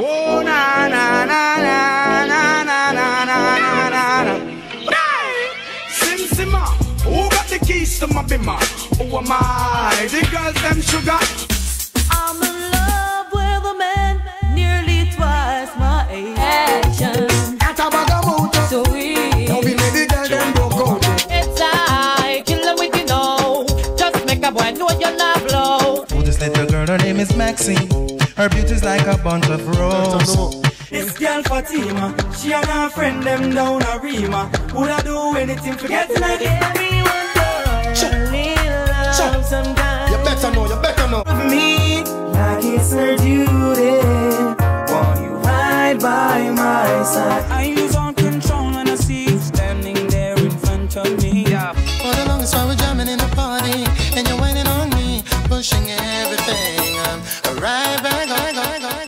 Oh na na na na na na na na na na. Sim Simma, who got the keys to my bimmer? Who am I? The girls them sugar. I'm in love with a man nearly twice my age. Action. So we. Now we made the girl them broke out. It's I kill them with you know. Just make a boy know you're not blow. Oh, this little girl, her name is Maxine. Her beauty's like a bunch of roses. This girl Fatima, she and her friend them down a Rima. Would I do anything for getting her? Everyone You better know, you better know. Of me, like it's her duty. Won't you ride by my side? I lose all control when I see you standing there in front of me. pushing everything. I'm right back, back, back.